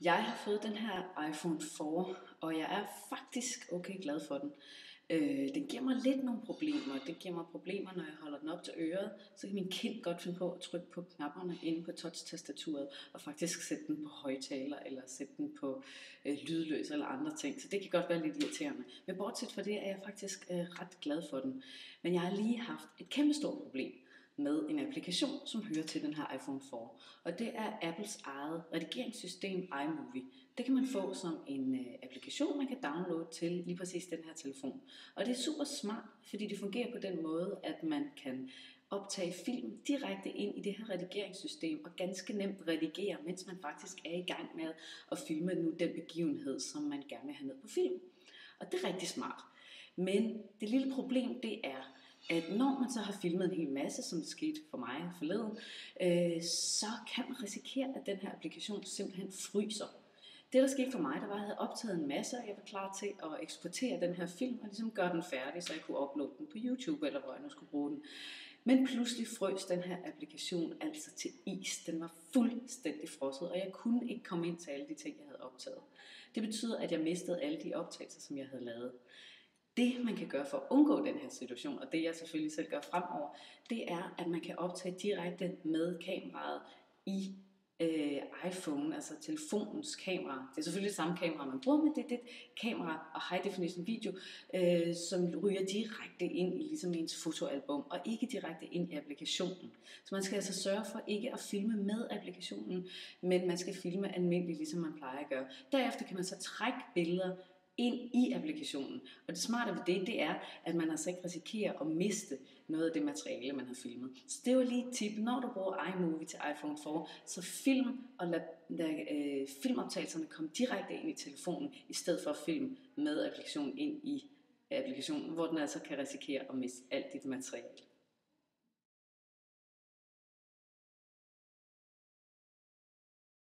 Jeg har fået den her iPhone 4, og jeg er faktisk okay glad for den. Øh, den giver mig lidt nogle problemer. Det giver mig problemer, når jeg holder den op til øret. Så kan min kind godt finde på at trykke på knapperne inde på touch-tastaturet, og faktisk sætte den på højtaler, eller sætte den på øh, lydløs eller andre ting. Så det kan godt være lidt irriterende. Men bortset fra det er jeg faktisk øh, ret glad for den. Men jeg har lige haft et kæmpe stort problem med en applikation, som hører til den her iPhone 4. Og det er Apples eget redigeringssystem iMovie. Det kan man få som en øh, applikation, man kan downloade til lige præcis den her telefon. Og det er super smart, fordi det fungerer på den måde, at man kan optage film direkte ind i det her redigeringssystem og ganske nemt redigere, mens man faktisk er i gang med at filme nu den begivenhed, som man gerne vil have ned på film. Og det er rigtig smart. Men det lille problem, det er, at når man så har filmet en hel masse, som det skete for mig forleden, øh, så kan man risikere, at den her applikation simpelthen fryser. Det, der skete for mig, der var, at jeg havde optaget en masse, og jeg var klar til at eksportere den her film, og ligesom gøre den færdig, så jeg kunne uploade den på YouTube, eller hvor jeg nu skulle bruge den. Men pludselig frøs den her applikation altså til is. Den var fuldstændig frosset, og jeg kunne ikke komme ind til alle de ting, jeg havde optaget. Det betyder, at jeg mistede alle de optagelser, som jeg havde lavet. Det, man kan gøre for at undgå den her situation, og det jeg selvfølgelig selv gør fremover, det er, at man kan optage direkte med kameraet i øh, iPhone, altså telefonens kamera. Det er selvfølgelig det samme kamera, man bruger, men det er det kamera og high definition video, øh, som ryger direkte ind i ligesom ens fotoalbum, og ikke direkte ind i applikationen. Så man skal altså sørge for ikke at filme med applikationen, men man skal filme almindeligt, ligesom man plejer at gøre. Derefter kan man så trække billeder ind i applikationen. Og det smarte ved det, det er, at man altså ikke risikerer at miste noget af det materiale, man har filmet. Så det var lige et tip. Når du bruger iMovie til iPhone 4, så film og lad, lad øh, filmoptagelserne komme direkte ind i telefonen, i stedet for at film med applikationen ind i applikationen, hvor den altså kan risikere at miste alt dit materiale.